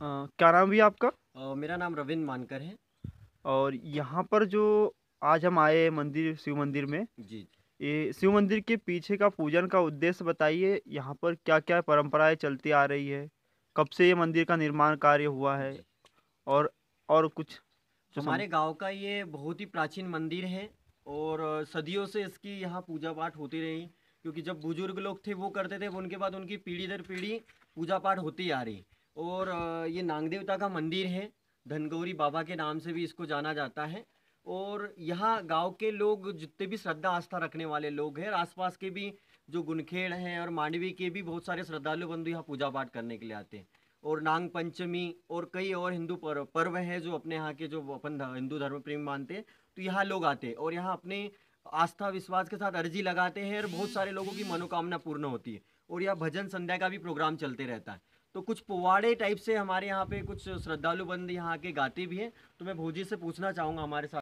अ, क्या नाम भैया आपका? अ, मेरा नाम रविंद्र मानकर है। और यहाँ पर जो आज हम आए हैं मंदिर शिव मंदिर में जी। ये शिव मंदिर के पीछे का पूजन का उद्देश्य बताइए यहाँ पर क्या क्या परंपराएँ चलती आ रही है? कब से ये मंदिर का निर्माण कार्य हुआ है? जी। और और कुछ जो सम- हमारे गाँव का ये बहुत ही प्राचीन मंदिर है और सदियों से इसकी यहाँ पूजा पाठ होती रही क्योंकि जब बुज़ुर्ग लोग थे वो करते थे उनके बाद उनकी पीढ़ी दर पीढ़ी पूजा पाठ होती आ रही। और ये नाग देवता का मंदिर है। धनगौरी बाबा के नाम से भी इसको जाना जाता है। और यहाँ गाँव के लोग जितने भी श्रद्धा आस्था रखने वाले लोग हैं, और आसपास के भी जो गुनखेड़ हैं और मांडवी के भी बहुत सारे श्रद्धालु बंधु यहाँ पूजा पाठ करने के लिए आते हैं। और नाग पंचमी और कई और हिंदू पर्व पर्व हैं जो अपने यहाँ के जो अपन हिंदू धर्म प्रेम मानते हैं तो यहाँ लोग आते हैं। और यहाँ अपने आस्था विश्वास के साथ अर्जी लगाते हैं और बहुत सारे लोगों की मनोकामना पूर्ण होती है। और यहाँ भजन संध्या का भी प्रोग्राम चलते रहता है। तो कुछ पुवाड़े टाइप से हमारे यहाँ पे कुछ श्रद्धालु बंद यहाँ के गाते भी हैं। तो मैं भोजी से पूछना चाहूँगा हमारे साथ।